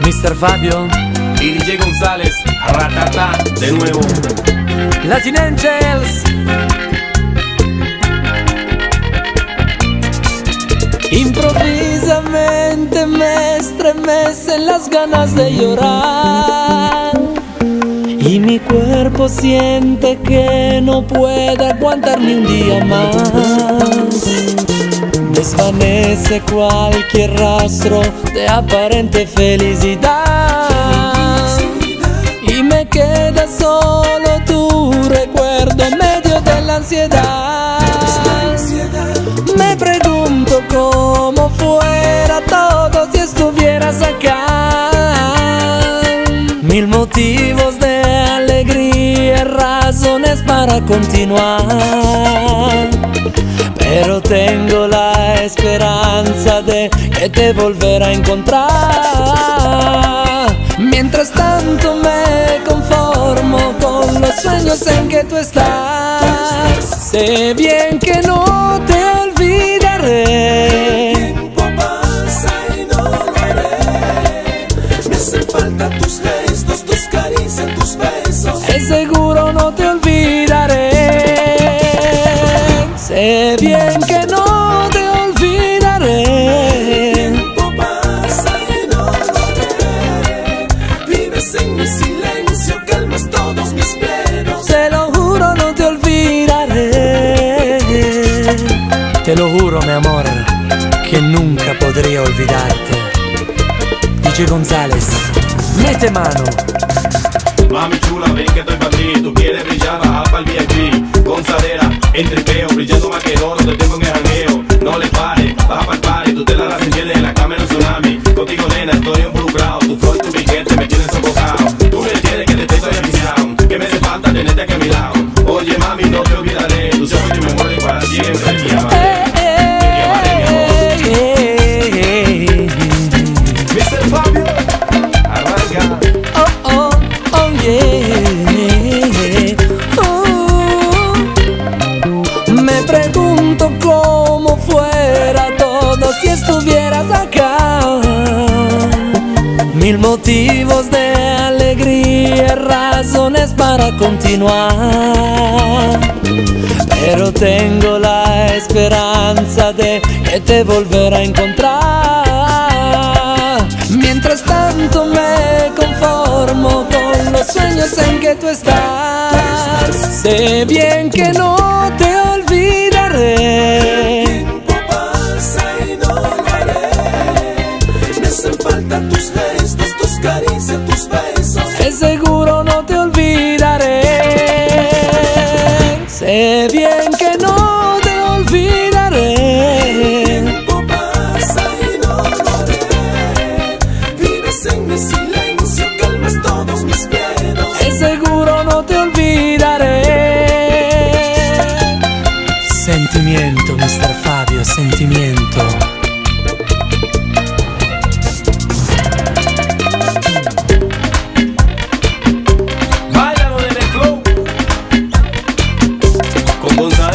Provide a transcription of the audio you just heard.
Mr. Fabio y DJ González, ratata de nuevo. Latin Angels. Improvisamente me estremecen las ganas de llorar. Y mi cuerpo siente que no puede aguantar ni un día más. Desvanece cualquier rastro de aparente felicidad. Y me queda solo tu recuerdo en medio de la ansiedad. Me pregunto cómo fuera todo si estuvieras acá. Mil motivos de alegría, razones para continuar. Pero tengo la esperanza de que te volverá a encontrar. Mientras tanto me conformo con los sueños en que tú estás. Sé bien que no te olvidaré. El tiempo pasa y no lo haré. Me hacen falta tus gestos, tus caricias, tus besos. Sé bien que no te El olvidaré. tiempo pasa y no lo haré. Vives en mi silencio, calmas todos mis miedos. Te lo juro, no te olvidaré. Te lo juro, mi amor, que nunca podría olvidarte. DJ González, mete mano. Mami chula, ven que estoy para ti. Tú quieres brillar, baja para el VIP. Gonzalera, en tripeo, brillando más que oro, te tengo en el jangueo. No le pares, baja Mil motivos de alegría, razones para continuar. Pero tengo la esperanza de que te volverá a encontrar. Mientras tanto me conformo con los sueños en que tú estás. Sé bien que no tus gestos, tus caricias, tus besos. Es seguro no te olvidaré. Sé bien que no te El olvidaré. tiempo pasa y no lo haré. Vives en mi silencio, calmas todos mis miedos. Es seguro no te olvidaré. Sentimiento, Mr. Fabio, sentimiento. Con González.